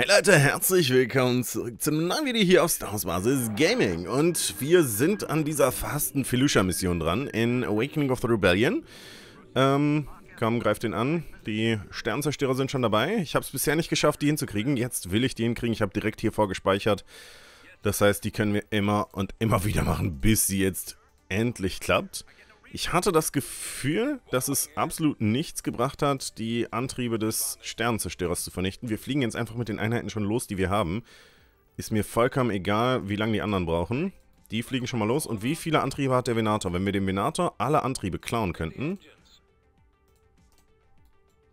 Hey Leute, herzlich willkommen zurück zum neuen Video hier auf Star Wars Basis Gaming. Und wir sind an dieser fasten Felucia-Mission dran in Awakening of the Rebellion. Ähm, komm, greif den an. Die Sternzerstörer sind schon dabei. Ich habe es bisher nicht geschafft, die hinzukriegen. Jetzt will ich die hinkriegen. Ich habe direkt hier vorgespeichert. Das heißt, die können wir immer und immer wieder machen, bis sie jetzt endlich klappt. Ich hatte das Gefühl, dass es absolut nichts gebracht hat, die Antriebe des Sternenzerstörers zu vernichten. Wir fliegen jetzt einfach mit den Einheiten schon los, die wir haben. Ist mir vollkommen egal, wie lange die anderen brauchen. Die fliegen schon mal los. Und wie viele Antriebe hat der Venator? Wenn wir dem Venator alle Antriebe klauen könnten...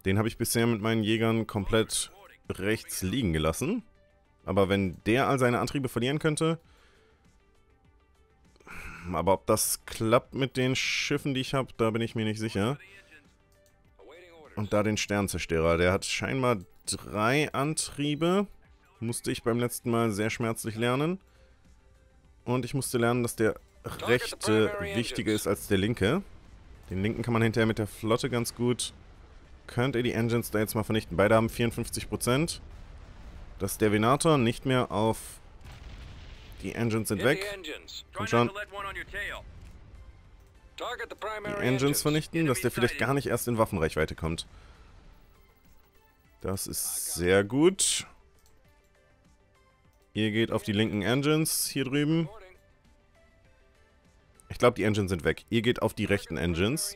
Den habe ich bisher mit meinen Jägern komplett rechts liegen gelassen. Aber wenn der all seine Antriebe verlieren könnte, aber ob das klappt mit den Schiffen, die ich habe, da bin ich mir nicht sicher. Und da den Sternzerstörer. Der hat scheinbar drei Antriebe. Musste ich beim letzten Mal sehr schmerzlich lernen. Und ich musste lernen, dass der rechte wichtiger ist als der linke. Den linken kann man hinterher mit der Flotte ganz gut... Könnt ihr die Engines da jetzt mal vernichten. Beide haben 54%. Das ist der Venator nicht mehr auf die Engines sind weg. Komm schon. Die Engines vernichten, dass der vielleicht gar nicht erst in Waffenreichweite kommt. Das ist sehr gut. Ihr geht auf die linken Engines hier drüben. Ich glaube, die Engines sind weg. Ihr geht auf die rechten Engines.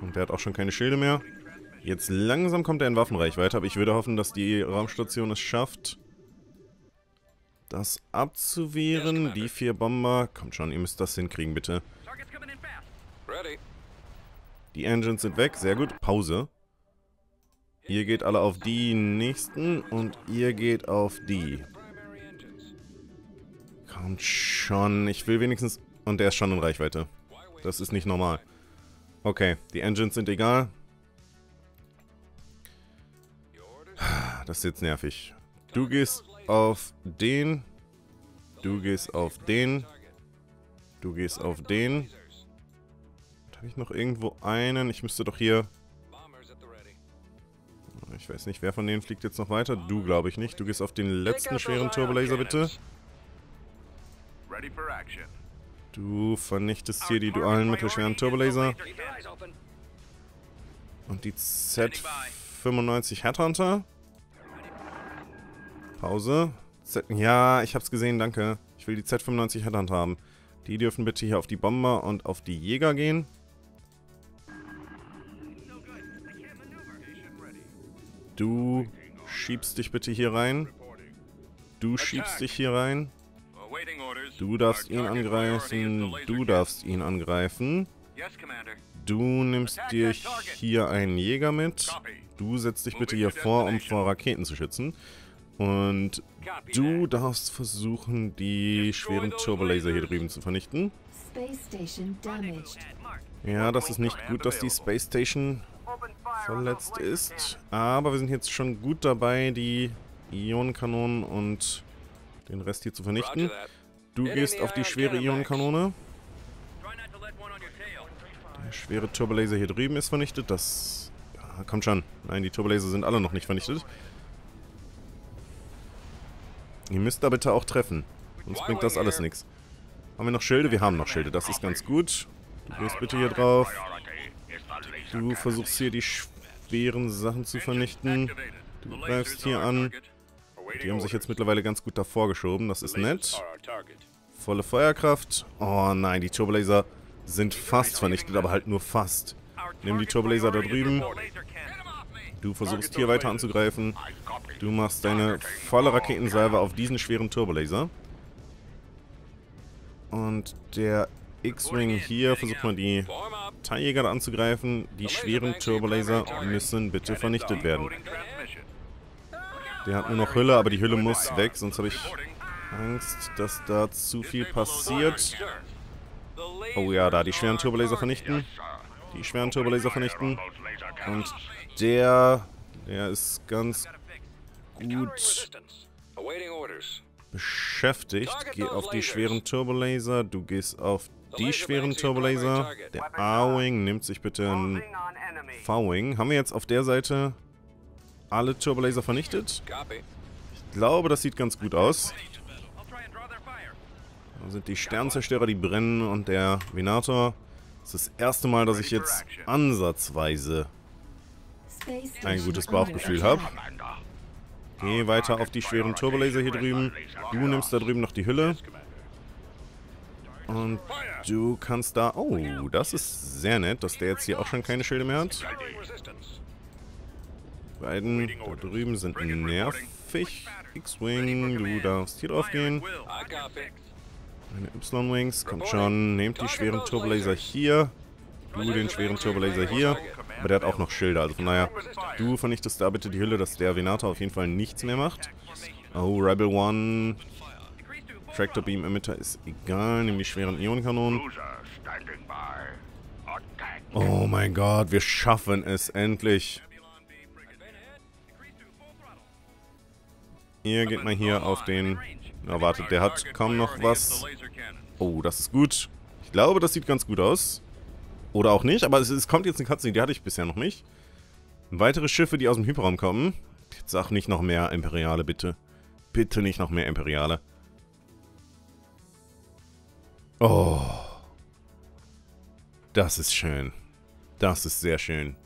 Und der hat auch schon keine Schilde mehr. Jetzt langsam kommt er in Waffenreichweite, aber ich würde hoffen, dass die Raumstation es schafft, das abzuwehren. Die vier Bomber. Kommt schon, ihr müsst das hinkriegen, bitte. Die Engines sind weg. Sehr gut. Pause. Ihr geht alle auf die nächsten und ihr geht auf die. Kommt schon. Ich will wenigstens... Und der ist schon in Reichweite. Das ist nicht normal. Okay, die Engines sind egal. Das ist jetzt nervig. Du gehst auf den. Du gehst auf den. Du gehst auf den. Habe ich noch irgendwo einen? Ich müsste doch hier... Ich weiß nicht, wer von denen fliegt jetzt noch weiter. Du, glaube ich nicht. Du gehst auf den letzten schweren Turbolaser, bitte. Du vernichtest hier die dualen mittelschweren Turbolaser. Und die Z95 Headhunter. Pause. Z ja, ich hab's gesehen, danke. Ich will die Z95 Headhunter haben. Die dürfen bitte hier auf die Bomber und auf die Jäger gehen. Du schiebst dich bitte hier rein. Du schiebst dich hier rein. Du darfst ihn angreifen. Du darfst ihn angreifen. Du nimmst dir hier einen Jäger mit. Du setzt dich bitte hier vor, um vor Raketen zu schützen. Und du darfst versuchen, die schweren Turbolaser hier drüben zu vernichten. Ja, das ist nicht gut, dass die Space Station verletzt ist. Aber wir sind jetzt schon gut dabei, die Ionenkanonen und den Rest hier zu vernichten. Du gehst auf die schwere Ionenkanone. Der schwere Turbolaser hier drüben ist vernichtet. Das... Ja, kommt schon. Nein, die Turbolaser sind alle noch nicht vernichtet. Ihr müsst da bitte auch treffen. Sonst bringt das alles nichts. Haben wir noch Schilde? Wir haben noch Schilde. Das ist ganz gut. Du gehst bitte hier drauf. Du versuchst hier die schweren Sachen zu vernichten. Du greifst hier an. Die haben sich jetzt mittlerweile ganz gut davor geschoben. Das ist nett. Volle Feuerkraft. Oh nein, die Turbolaser sind fast vernichtet, aber halt nur fast. Nimm die Turbolaser da drüben. Du versuchst hier weiter anzugreifen. Du machst deine volle Raketensalve auf diesen schweren Turbolaser. Und der X-Wing hier versucht mal die Teiljäger anzugreifen. Die schweren Turbolaser müssen bitte vernichtet werden. Der hat nur noch Hülle, aber die Hülle muss weg, sonst habe ich Angst, dass da zu viel passiert. Oh ja, da die schweren Turbolaser vernichten. Die schweren Turbolaser vernichten. Und der, der ist ganz gut beschäftigt. Geh auf die schweren Turbolaser, du gehst auf die schweren Turbolaser. Der A-Wing nimmt sich bitte einen V-Wing. Haben wir jetzt auf der Seite alle Turbolaser vernichtet? Ich glaube, das sieht ganz gut aus. Da sind die Sternzerstörer, die brennen und der Venator. Das ist das erste Mal, dass ich jetzt ansatzweise ein gutes Bauchgefühl habe. Geh weiter auf die schweren Turbolaser hier drüben. Du nimmst da drüben noch die Hülle. Und du kannst da... Oh, das ist sehr nett, dass der jetzt hier auch schon keine Schilde mehr hat. Die beiden da drüben sind nervig. X-Wing, du darfst hier drauf gehen. Meine Y-Wings, kommt schon. Nehmt die schweren Turbolaser hier. Du den schweren Turbolaser hier. Aber der hat auch noch Schilder, also von daher, du vernichtest da bitte die Hülle, dass der Venator auf jeden Fall nichts mehr macht. Oh, Rebel One. Tractor Beam Emitter ist egal, die schweren Ionenkanonen. Oh mein Gott, wir schaffen es endlich. Ihr geht mal hier auf den... Na, wartet, der hat kaum noch was. Oh, das ist gut. Ich glaube, das sieht ganz gut aus. Oder auch nicht, aber es, es kommt jetzt eine Cutscene, die hatte ich bisher noch nicht. Weitere Schiffe, die aus dem Hyperraum kommen. Sag nicht noch mehr Imperiale, bitte. Bitte nicht noch mehr Imperiale. Oh. Das ist schön. Das ist sehr schön.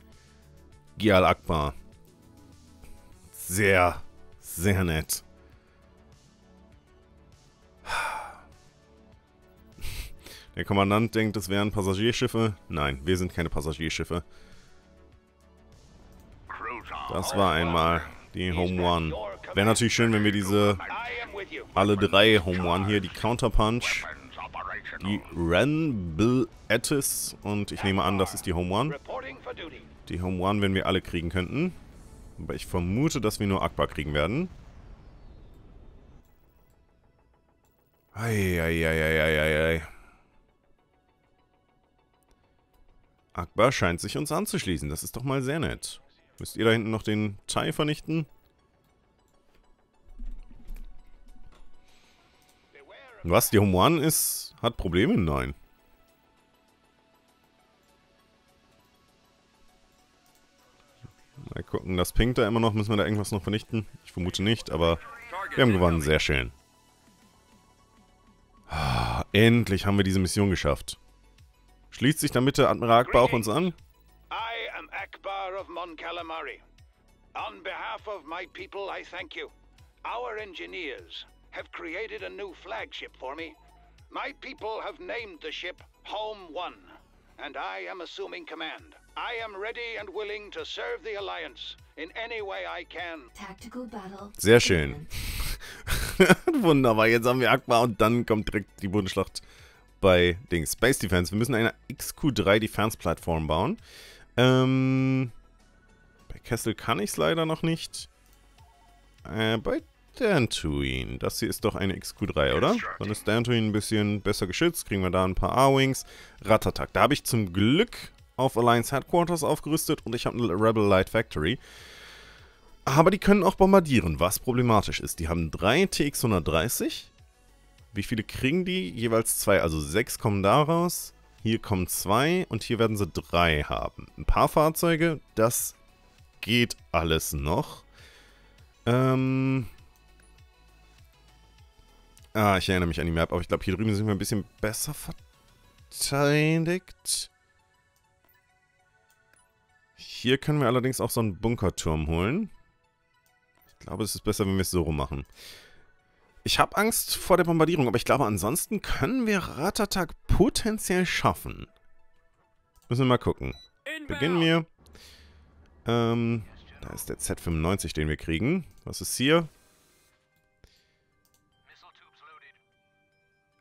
Gial Akbar. Sehr, sehr nett. Der Kommandant denkt, es wären Passagierschiffe. Nein, wir sind keine Passagierschiffe. Das war einmal die Home One. Wäre natürlich schön, wenn wir diese alle drei Home One hier, die Counterpunch, die Renbil Attis und ich nehme an, das ist die Home One. Die Home One, wenn wir alle kriegen könnten. Aber ich vermute, dass wir nur Akbar kriegen werden. Eieieiei. Akbar scheint sich uns anzuschließen. Das ist doch mal sehr nett. Müsst ihr da hinten noch den Thai vernichten? Was? Die Home One ist... hat Probleme? Nein. Mal gucken, das pinkt da immer noch. Müssen wir da irgendwas noch vernichten? Ich vermute nicht, aber wir haben gewonnen. Sehr schön. Ah, endlich haben wir diese Mission geschafft. Schließt sich damit der Admiral Akbar auch uns an? I am Akbar of Mon Calamari. On behalf of my people, I thank you. Our engineers have created a new flagship for me. My people have named the ship Home One, and I am assuming command. I am ready and willing to serve the Alliance in any way I can. Tactical battle. Sehr schön. Wunderbar, jetzt haben wir Akbar und dann kommt direkt die Bodenschlacht bei Ding Space Defense. Wir müssen eine XQ3 Defense Plattform bauen. Ähm, bei Kessel kann ich es leider noch nicht. Äh, bei Dantooine. Das hier ist doch eine XQ3, oder? Dann ist Dantooine ein bisschen besser geschützt. Kriegen wir da ein paar A-Wings. Ratatak. Da habe ich zum Glück auf Alliance Headquarters aufgerüstet und ich habe eine Rebel Light Factory. Aber die können auch bombardieren, was problematisch ist. Die haben drei TX-130 wie viele kriegen die? Jeweils zwei, also sechs kommen daraus. Hier kommen zwei und hier werden sie drei haben. Ein paar Fahrzeuge, das geht alles noch. Ähm... Ah, ich erinnere mich an die Map, aber ich glaube, hier drüben sind wir ein bisschen besser verteidigt. Hier können wir allerdings auch so einen Bunkerturm holen. Ich glaube, es ist besser, wenn wir es so rum machen. Ich habe Angst vor der Bombardierung, aber ich glaube, ansonsten können wir Ratatak potenziell schaffen. Müssen wir mal gucken. Beginnen wir. Ähm, da ist der Z95, den wir kriegen. Was ist hier?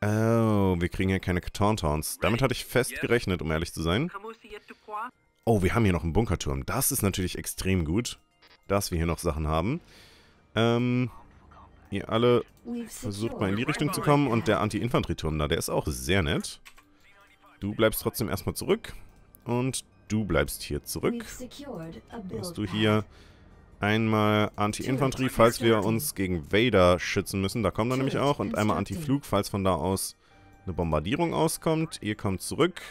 Oh, wir kriegen hier keine Tauntauns. Damit hatte ich fest gerechnet, um ehrlich zu sein. Oh, wir haben hier noch einen Bunkerturm. Das ist natürlich extrem gut, dass wir hier noch Sachen haben. Ähm, Ihr alle versucht mal in die Richtung zu kommen und der Anti-Infanterieturm da, der ist auch sehr nett. Du bleibst trotzdem erstmal zurück und du bleibst hier zurück. Hast du hier einmal Anti-Infanterie, falls wir uns gegen Vader schützen müssen. Da kommen wir nämlich auch. Und einmal Anti-Flug, falls von da aus eine Bombardierung auskommt. Ihr kommt zurück.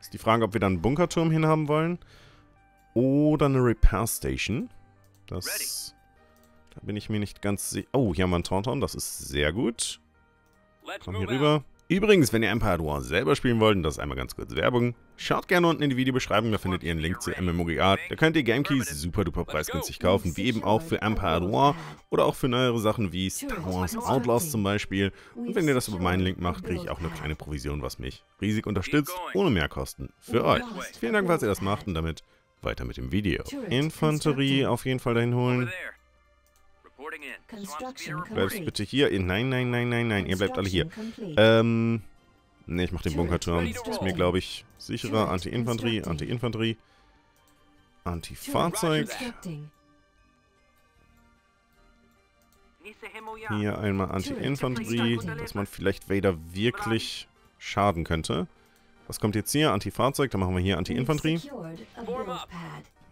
Ist die Frage, ob wir dann einen Bunkerturm hinhaben wollen. Oder eine Repair Station. Das... Da bin ich mir nicht ganz sicher. Oh, hier haben wir einen Tauntaun. Das ist sehr gut. Komm hier rüber. Übrigens, wenn ihr Empire at War selber spielen wollt, und das ist einmal ganz kurz Werbung, schaut gerne unten in die Videobeschreibung, da findet ihr einen Link zu MMOGA. Da könnt ihr Gamekeys super duper preisgünstig kaufen, wie eben auch für Empire at War oder auch für neuere Sachen wie Star Wars Outlaws zum Beispiel. Und wenn ihr das über meinen Link macht, kriege ich auch eine kleine Provision, was mich riesig unterstützt, ohne Mehrkosten. Für euch. Vielen Dank, falls ihr das macht und damit weiter mit dem Video. Infanterie auf jeden Fall dahin holen. Bleibst bitte hier. Nein, nein, nein, nein, nein. Ihr bleibt alle hier. Ähm. Ne, ich mach den Bunkerturm. Ist mir, glaube ich, sicherer. Anti-Infanterie, Anti-Infanterie. Anti-Fahrzeug. Hier einmal Anti-Infanterie, dass man vielleicht Vader wirklich schaden könnte. Was kommt jetzt hier? Anti-Fahrzeug, dann machen wir hier Anti-Infanterie.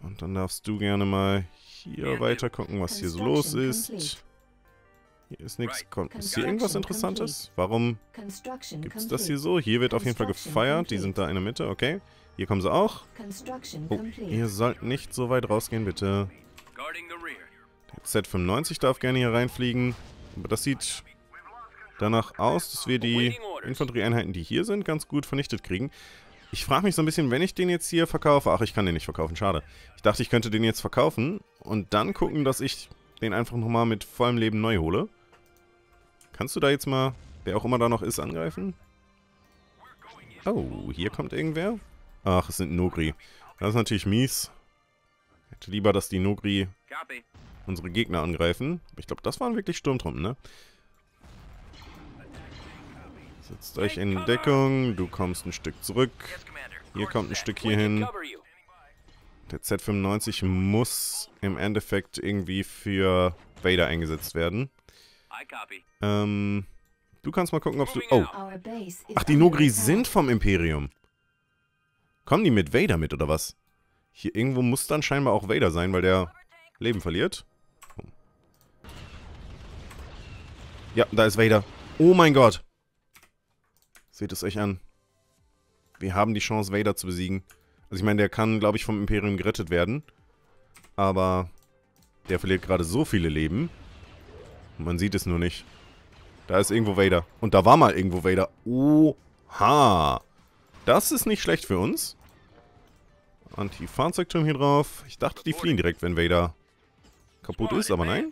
Und dann darfst du gerne mal hier weiter gucken, was hier so los ist. Hier ist nichts. Ist hier irgendwas Interessantes? Warum gibt es das hier so? Hier wird auf jeden Fall gefeiert. Die sind da in der Mitte, okay. Hier kommen sie auch. Oh, ihr sollt nicht so weit rausgehen, bitte. Der Z95 darf gerne hier reinfliegen. Aber das sieht danach aus, dass wir die Infanterieeinheiten, die hier sind, ganz gut vernichtet kriegen. Ich frage mich so ein bisschen, wenn ich den jetzt hier verkaufe... Ach, ich kann den nicht verkaufen, schade. Ich dachte, ich könnte den jetzt verkaufen und dann gucken, dass ich den einfach nochmal mit vollem Leben neu hole. Kannst du da jetzt mal, wer auch immer da noch ist, angreifen? Oh, hier kommt irgendwer. Ach, es sind Nogri. Das ist natürlich mies. Ich hätte lieber, dass die Nogri unsere Gegner angreifen. Ich glaube, das waren wirklich Sturmtruppen, ne? Setzt euch in Deckung. Du kommst ein Stück zurück. Hier kommt ein Stück hier hin. Der Z95 muss im Endeffekt irgendwie für Vader eingesetzt werden. Ähm, du kannst mal gucken, ob du... Oh. Ach, die Nogri sind vom Imperium. Kommen die mit Vader mit, oder was? Hier irgendwo muss dann scheinbar auch Vader sein, weil der Leben verliert. Oh. Ja, da ist Vader. Oh mein Gott. Seht es euch an. Wir haben die Chance, Vader zu besiegen. Also ich meine, der kann, glaube ich, vom Imperium gerettet werden. Aber der verliert gerade so viele Leben. Man sieht es nur nicht. Da ist irgendwo Vader. Und da war mal irgendwo Vader. Oha. Das ist nicht schlecht für uns. Anti-Fahrzeugturm hier drauf. Ich dachte, die fliehen direkt, wenn Vader kaputt ist, aber nein.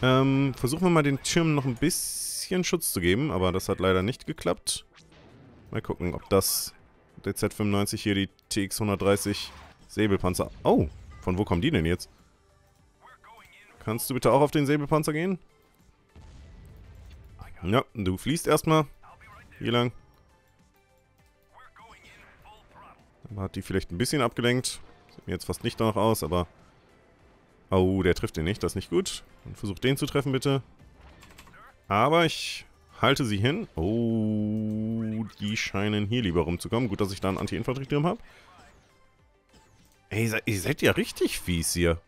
Ähm, versuchen wir mal den Türmen noch ein bisschen bisschen Schutz zu geben, aber das hat leider nicht geklappt. Mal gucken, ob das der Z95 hier, die TX-130 Säbelpanzer... Oh, von wo kommen die denn jetzt? Kannst du bitte auch auf den Säbelpanzer gehen? Ja, du fließt erstmal. Hier lang. Aber hat die vielleicht ein bisschen abgelenkt. Sieht mir jetzt fast nicht danach aus, aber... Oh, der trifft den nicht. Das ist nicht gut. Dann versuch den zu treffen, bitte. Aber ich halte sie hin. Oh, die scheinen hier lieber rumzukommen. Gut, dass ich da einen Anti-Infanterieturm habe. Ey, ihr seid ja richtig fies hier.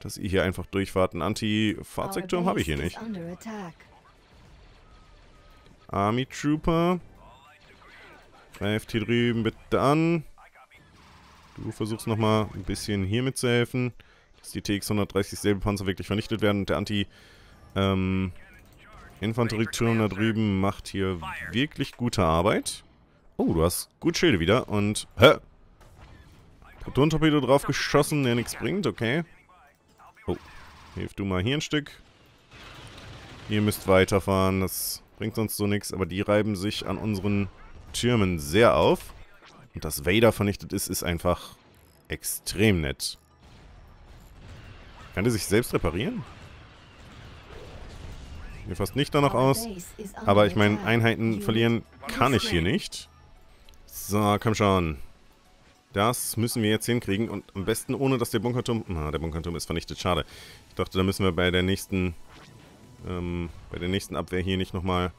Dass ihr hier einfach durchfahrt. Einen Anti-Fahrzeugturm habe ich hier nicht. Army Trooper. Greift hier drüben bitte an. Du versuchst nochmal ein bisschen hier mitzuhelfen. Dass die TX-130 Säbelpanzer wirklich vernichtet werden und der Anti... Ähm, Infanterieturm da drüben macht hier wirklich gute Arbeit. Oh, du hast gut Schilde wieder und... Hä? Proton-Torpedo drauf geschossen, der nichts bringt, okay. Oh, hilf du mal hier ein Stück. Ihr müsst weiterfahren, das bringt sonst so nichts, aber die reiben sich an unseren Türmen sehr auf. Und dass Vader vernichtet ist, ist einfach extrem nett. Kann der sich selbst reparieren? Mir fast nicht danach aus. Aber ich meine, Einheiten verlieren kann ich hier nicht. So, komm schon. Das müssen wir jetzt hinkriegen. Und am besten ohne, dass der Bunkerturm... Na, der Bunkerturm ist vernichtet. Schade. Ich dachte, da müssen wir bei der nächsten... Ähm, bei der nächsten Abwehr hier nicht nochmal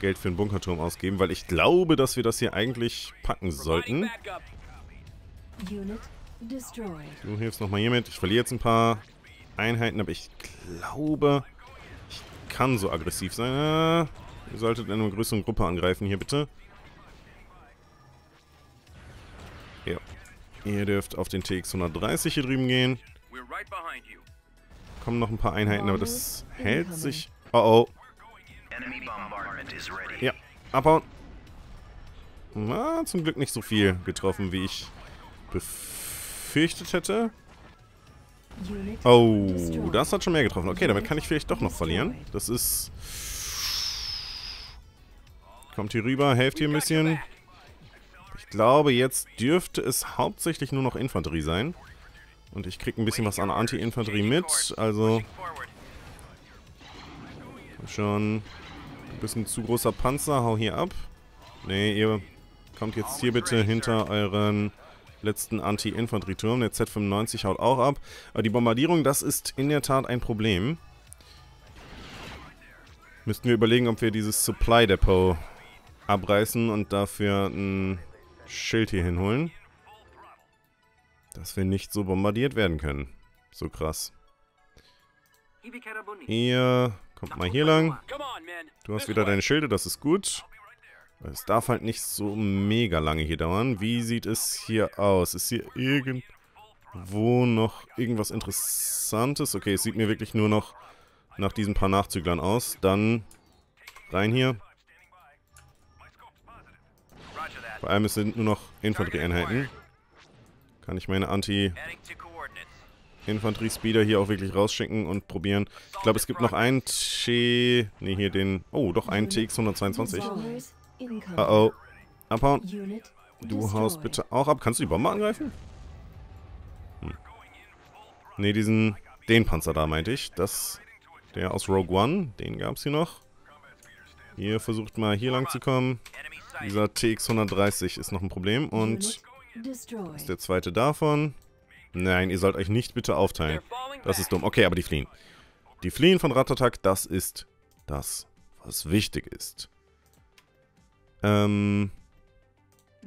Geld für den Bunkerturm ausgeben. Weil ich glaube, dass wir das hier eigentlich packen sollten. Du hilfst nochmal hier mit. Ich verliere jetzt ein paar Einheiten, aber ich glaube kann so aggressiv sein. Äh, Ihr solltet in einer größeren Gruppe angreifen hier, bitte. Ja. Ihr dürft auf den TX 130 hier drüben gehen. Kommen noch ein paar Einheiten, aber das hält sich... Oh oh. Ja, abhauen. Na, zum Glück nicht so viel getroffen, wie ich befürchtet hätte. Oh, das hat schon mehr getroffen. Okay, damit kann ich vielleicht doch noch verlieren. Das ist... Kommt hier rüber, helft hier ein bisschen. Ich glaube, jetzt dürfte es hauptsächlich nur noch Infanterie sein. Und ich kriege ein bisschen was an Anti-Infanterie mit, also... Schon ein bisschen zu großer Panzer, hau hier ab. Ne, ihr kommt jetzt hier bitte hinter euren letzten Anti-Infanterieturm. Der Z-95 haut auch ab. Aber die Bombardierung, das ist in der Tat ein Problem. Müssten wir überlegen, ob wir dieses Supply Depot abreißen und dafür ein Schild hier hinholen. Dass wir nicht so bombardiert werden können. So krass. Ihr kommt mal hier lang. Du hast wieder deine Schilde, das ist gut. Es darf halt nicht so mega lange hier dauern. Wie sieht es hier aus? Ist hier irgendwo noch irgendwas Interessantes? Okay, es sieht mir wirklich nur noch nach diesen paar Nachzüglern aus. Dann rein hier. Vor allem, es sind nur noch Infanterieeinheiten. Kann ich meine Anti... Infanterie-Speeder hier auch wirklich rausschicken und probieren. Ich glaube, es gibt noch einen T... Ne, hier den... Oh, doch, einen TX-122. Uh oh. Abhauen. Du haust bitte auch ab. Kannst du die Bombe angreifen? Hm. Ne, diesen... Den Panzer da, meinte ich. Das... Der aus Rogue One. Den gab's hier noch. Ihr versucht mal hier lang zu kommen. Dieser TX-130 ist noch ein Problem. Und... Ist der zweite davon. Nein, ihr sollt euch nicht bitte aufteilen. Das ist dumm. Okay, aber die fliehen. Die fliehen von Ratatak. Das ist das, was wichtig ist. Ähm,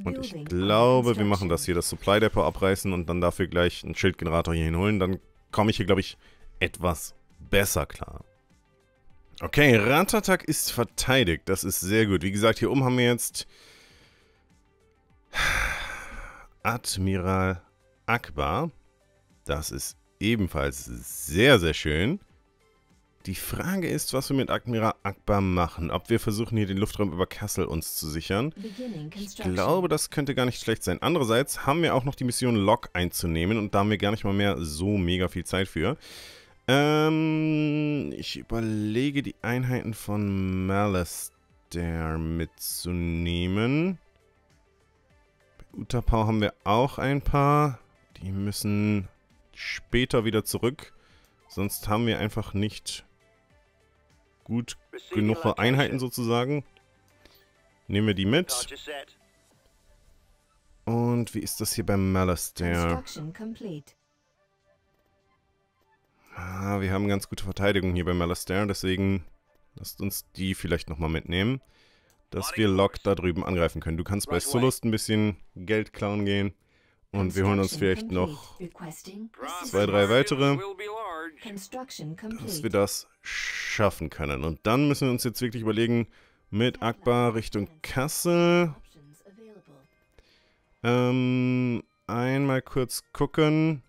und ich glaube, wir machen das hier, das Supply Depot abreißen und dann dafür gleich einen Schildgenerator hier hinholen. Dann komme ich hier, glaube ich, etwas besser klar. Okay, Ratatak ist verteidigt. Das ist sehr gut. Wie gesagt, hier oben haben wir jetzt Admiral Akbar. Das ist ebenfalls sehr, sehr schön. Die Frage ist, was wir mit Admiral Akbar machen. Ob wir versuchen, hier den Luftraum über Kassel uns zu sichern. Ich glaube, das könnte gar nicht schlecht sein. Andererseits haben wir auch noch die Mission Lok einzunehmen und da haben wir gar nicht mal mehr so mega viel Zeit für. Ähm, ich überlege, die Einheiten von Malastair mitzunehmen. Bei Utapau haben wir auch ein paar. Die müssen später wieder zurück. Sonst haben wir einfach nicht gut genug Einheiten sozusagen. Nehmen wir die mit. Und wie ist das hier beim Malastair? Ah, wir haben ganz gute Verteidigung hier beim Malastair, deswegen lasst uns die vielleicht nochmal mitnehmen. Dass wir Locke da drüben angreifen können. Du kannst bei Solust ein bisschen Geld klauen gehen. Und wir holen uns vielleicht noch zwei, drei weitere, dass wir das schaffen können. Und dann müssen wir uns jetzt wirklich überlegen, mit Akbar Richtung Kassel. Ähm, einmal kurz gucken,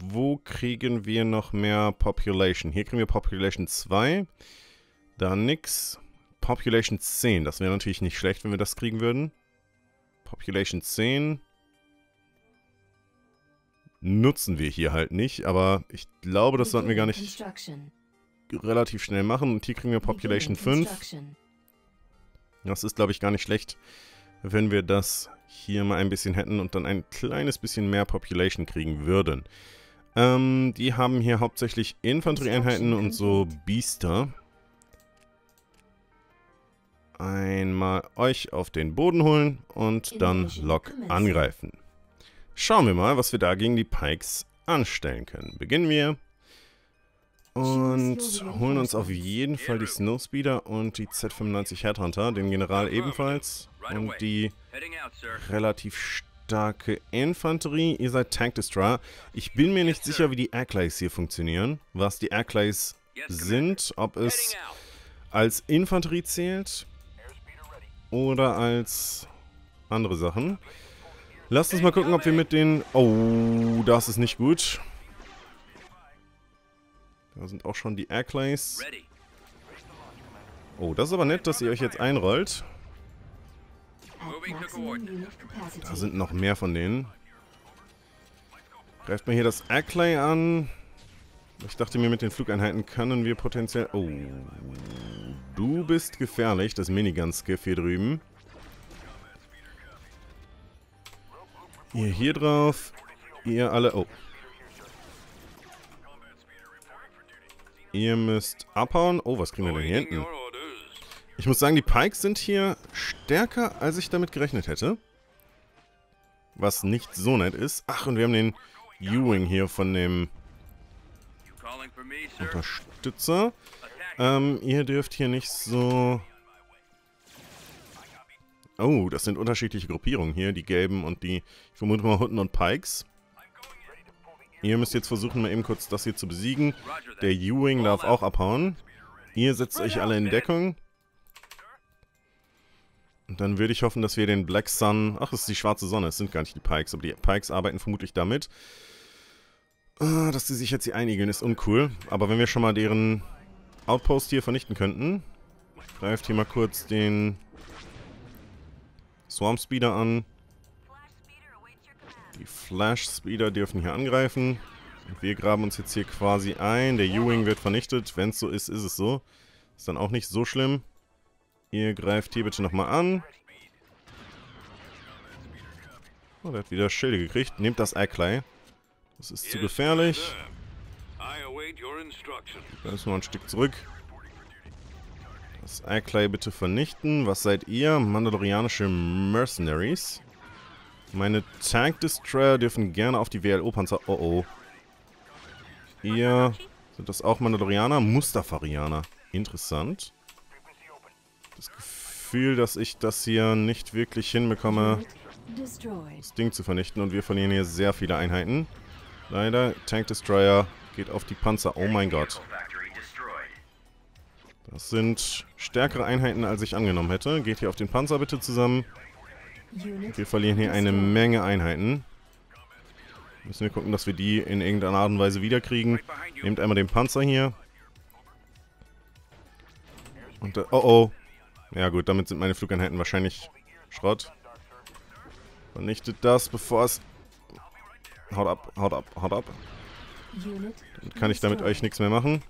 wo kriegen wir noch mehr Population? Hier kriegen wir Population 2, da nix. Population 10, das wäre natürlich nicht schlecht, wenn wir das kriegen würden. Population 10 nutzen wir hier halt nicht, aber ich glaube, das sollten wir gar nicht relativ schnell machen. Und hier kriegen wir Population 5. Das ist, glaube ich, gar nicht schlecht, wenn wir das hier mal ein bisschen hätten und dann ein kleines bisschen mehr Population kriegen würden. Ähm, die haben hier hauptsächlich Infanterieeinheiten und so Biester. Einmal euch auf den Boden holen und dann Lok angreifen. Schauen wir mal, was wir da gegen die Pikes anstellen können. Beginnen wir und holen uns auf jeden Fall die Snowspeeder und die Z95 Headhunter, den General ebenfalls und die relativ starke Infanterie. Ihr seid Tank Destroyer. Ich bin mir nicht sicher, wie die Airclays hier funktionieren, was die Airclays sind, ob es als Infanterie zählt oder als andere Sachen. Lasst uns mal gucken, ob wir mit den... Oh, das ist nicht gut. Da sind auch schon die Airclays. Oh, das ist aber nett, dass ihr euch jetzt einrollt. Da sind noch mehr von denen. Greift mal hier das Airclay an. Ich dachte mir, mit den Flugeinheiten können wir potenziell... Oh, du bist gefährlich, das Minigun-Skiff hier drüben. Ihr hier drauf. Ihr alle... Oh. Ihr müsst abhauen. Oh, was kriegen wir denn hier hinten? Ich muss sagen, die Pikes sind hier stärker, als ich damit gerechnet hätte. Was nicht so nett ist. Ach, und wir haben den Ewing hier von dem Unterstützer. Ähm, ihr dürft hier nicht so... Oh, das sind unterschiedliche Gruppierungen hier. Die gelben und die, ich vermute mal, Hutten und Pikes. Ihr müsst jetzt versuchen, mal eben kurz das hier zu besiegen. Der Ewing darf auch abhauen. Ihr setzt euch alle in Deckung. Und dann würde ich hoffen, dass wir den Black Sun... Ach, es ist die schwarze Sonne. Es sind gar nicht die Pikes, aber die Pikes arbeiten vermutlich damit. Ah, dass sie sich jetzt hier einigen, ist uncool. Aber wenn wir schon mal deren Outpost hier vernichten könnten... Greift hier mal kurz den Swarm Speeder an. Die Flash Speeder dürfen hier angreifen. Und wir graben uns jetzt hier quasi ein. Der U-Wing wird vernichtet. Wenn es so ist, ist es so. Ist dann auch nicht so schlimm. Ihr greift hier bitte nochmal an. Oh, der hat wieder Schilde gekriegt. Nehmt das Ackley. Das ist zu gefährlich. Da ist noch ein Stück zurück. Das Ackley bitte vernichten. Was seid ihr? Mandalorianische Mercenaries. Meine Tank Destroyer dürfen gerne auf die WLO-Panzer... Oh oh. Ihr... Sind das auch Mandalorianer? Mustafarianer. Interessant. Das Gefühl, dass ich das hier nicht wirklich hinbekomme, das Ding zu vernichten. Und wir verlieren hier sehr viele Einheiten. Leider, Tank Destroyer geht auf die Panzer. Oh mein Gott. Das sind stärkere Einheiten, als ich angenommen hätte. Geht hier auf den Panzer bitte zusammen. Wir verlieren hier eine Menge Einheiten. Müssen wir gucken, dass wir die in irgendeiner Art und Weise wiederkriegen. Nehmt einmal den Panzer hier. Und da, oh oh. Ja gut, damit sind meine Flugeinheiten wahrscheinlich Schrott. Vernichtet das, bevor es... Haut ab, haut ab, haut ab. Dann kann ich damit euch nichts mehr machen.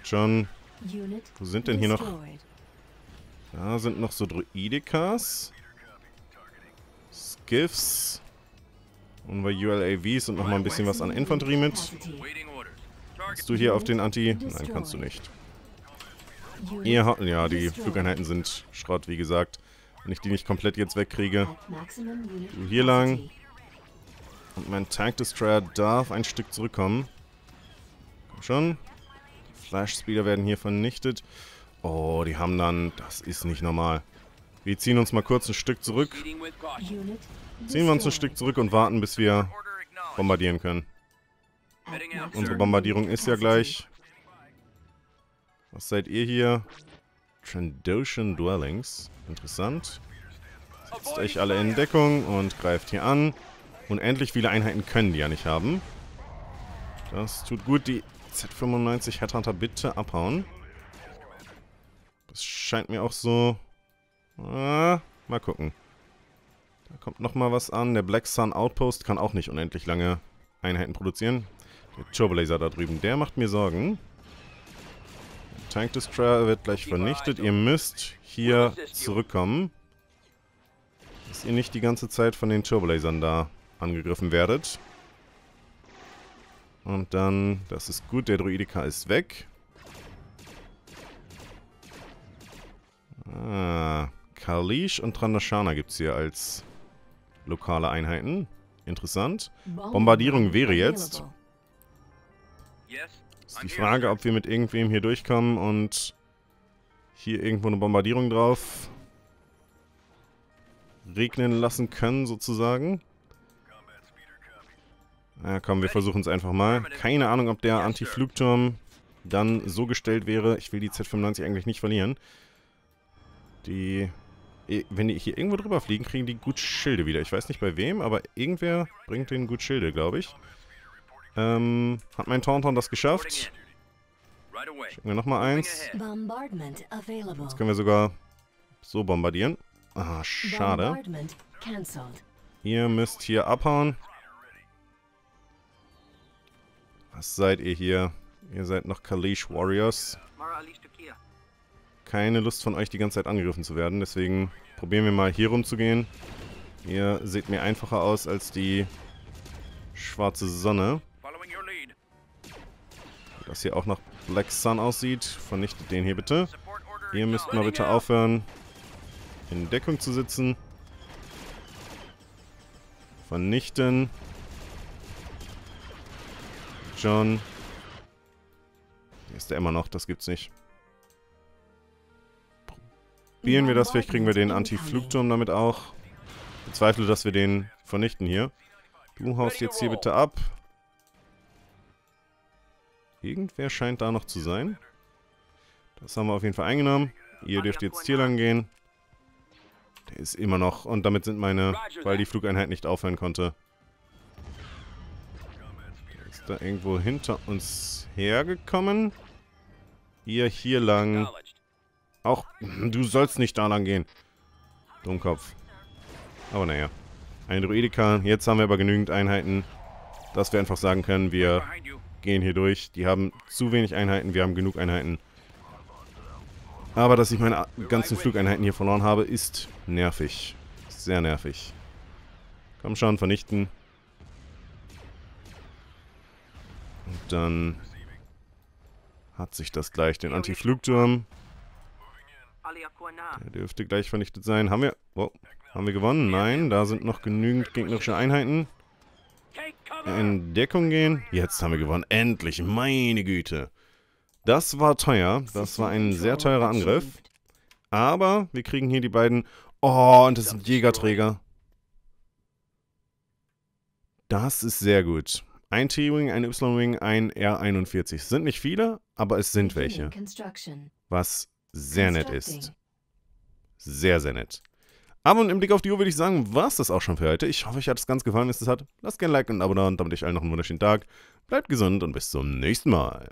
Und schon. Wo sind denn hier noch... Da sind noch so Druidikas. Skiffs. Und bei ULAVs und nochmal ein bisschen was an Infanterie mit. Kannst du hier auf den Anti... Nein, kannst du nicht. Ihr ja, die Flugeinheiten sind Schrott, wie gesagt. Wenn ich die nicht komplett jetzt wegkriege. Du hier lang. Und mein Tank Destroyer darf ein Stück zurückkommen. Komm schon. Flash Speeder werden hier vernichtet. Oh, die haben dann... Das ist nicht normal. Wir ziehen uns mal kurz ein Stück zurück. Ziehen wir uns ein Stück zurück und warten, bis wir bombardieren können. Unsere Bombardierung ist ja gleich. Was seid ihr hier? Trandoshan Dwellings. Interessant. Setzt euch alle in Deckung und greift hier an. Unendlich viele Einheiten können die ja nicht haben. Das tut gut. Die Z95 Headhunter bitte abhauen. Das scheint mir auch so... Ah, mal gucken. Da kommt nochmal was an. Der Black Sun Outpost kann auch nicht unendlich lange Einheiten produzieren. Der Turbolaser da drüben, der macht mir Sorgen. Der Tank Destroyer wird gleich vernichtet. Ihr müsst hier zurückkommen. Dass ihr nicht die ganze Zeit von den Turbolasern da angegriffen werdet. Und dann, das ist gut, der Druidika ist weg. Ah, Kalish und Trandashana gibt es hier als lokale Einheiten. Interessant. Bombardierung wäre jetzt. Ist die Frage, ob wir mit irgendwem hier durchkommen und hier irgendwo eine Bombardierung drauf regnen lassen können, sozusagen. Ja, komm, wir versuchen es einfach mal. Keine Ahnung, ob der Anti-Flugturm dann so gestellt wäre. Ich will die Z95 eigentlich nicht verlieren. Die... Wenn die hier irgendwo drüber fliegen, kriegen die gut Schilde wieder. Ich weiß nicht bei wem, aber irgendwer bringt denen gut Schilde, glaube ich. Ähm, hat mein Tauntaun das geschafft? Schicken wir nochmal eins. Jetzt können wir sogar so bombardieren. Ah, schade. Ihr müsst hier abhauen. Was seid ihr hier? Ihr seid noch Kalish Warriors. Keine Lust von euch die ganze Zeit angegriffen zu werden, deswegen probieren wir mal hier rumzugehen. Ihr seht mir einfacher aus als die schwarze Sonne. Das hier auch nach Black Sun aussieht. Vernichtet den hier bitte. Ihr müsst mal bitte aufhören, in Deckung zu sitzen. Vernichten. John. Hier ist der immer noch, das gibt's nicht. Probieren wir das, vielleicht kriegen wir den Anti-Flugturm damit auch. Bezweifle, dass wir den vernichten hier. Du haust jetzt hier bitte ab. Irgendwer scheint da noch zu sein. Das haben wir auf jeden Fall eingenommen. Ihr dürft jetzt hier lang gehen. Der ist immer noch. Und damit sind meine, weil die Flugeinheit nicht aufhören konnte. Ist da irgendwo hinter uns hergekommen. Ihr hier lang. Auch, du sollst nicht da lang gehen. Dummkopf. Aber naja. Ein Druidika. Jetzt haben wir aber genügend Einheiten, dass wir einfach sagen können, wir gehen hier durch. Die haben zu wenig Einheiten, wir haben genug Einheiten. Aber dass ich meine ganzen Flugeinheiten hier verloren habe, ist nervig. Sehr nervig. Komm schon, vernichten. Und dann hat sich das gleich den Anti-Flugturm. Der dürfte gleich vernichtet sein. Haben wir... Oh, haben wir gewonnen? Nein, da sind noch genügend gegnerische Einheiten in Deckung gehen. Jetzt haben wir gewonnen. Endlich, meine Güte. Das war teuer. Das war ein sehr teurer Angriff. Aber wir kriegen hier die beiden... Oh, und das sind Jägerträger. Das ist sehr gut. Ein T-Wing, ein Y-Wing, ein R41. Sind nicht viele, aber es sind welche. Was sehr nett ist. Sehr, sehr nett. Aber im Blick auf die Uhr würde ich sagen, war es das auch schon für heute. Ich hoffe, euch hat es ganz gefallen, wenn es das hat. Lasst gerne ein Like und ein Abo da und damit euch allen noch einen wunderschönen Tag. Bleibt gesund und bis zum nächsten Mal.